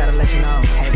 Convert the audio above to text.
gotta let you know. Hey,